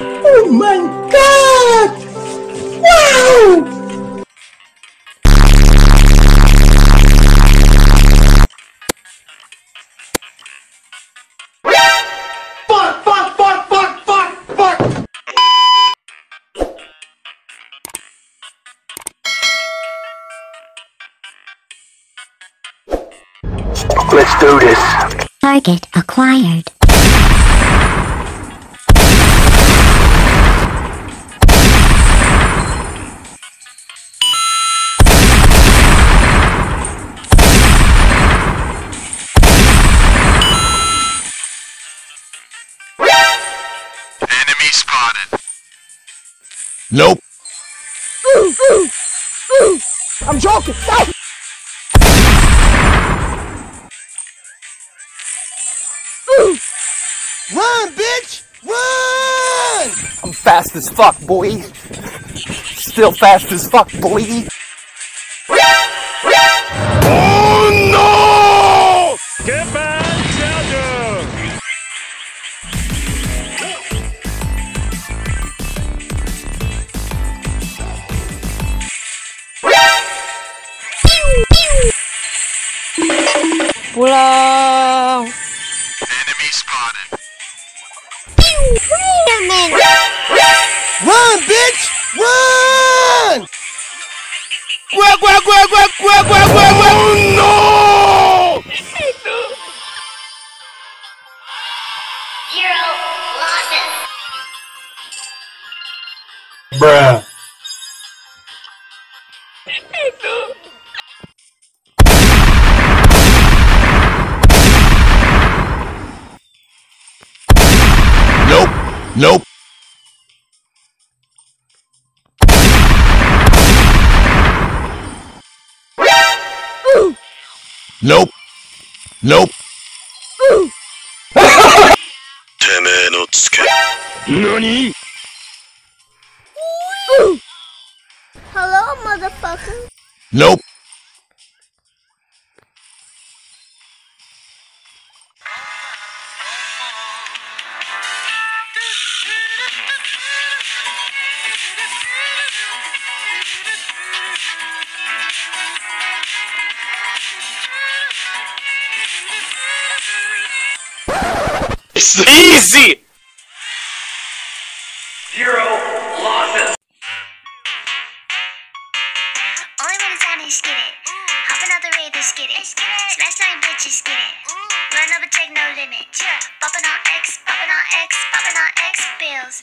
Oh my god! Wow! Fuck, fuck, fuck, fuck, fuck, fuck! Let's do this. Target acquired. Enemy spotted. Nope. I'm joking! No! Run, bitch! Run! I'm fast as fuck, boy. Still fast as fuck, boy. Pulang. Enemy spotted. Wait a. Run, bitch! Run! Quack, quack, quack, quack, quack, quack, quack, quack! Oh no! Zero losses. Bruh. Nope. Nope. Ooh. Nope. Nope. Ooh. Nani? Hello, motherfucker. Nope. Easy! Easy! Zero losses. Only get it. Hop another rave is get it. Smash nine bitches get it. Run up a check, no limit. On X, on X, on X bills.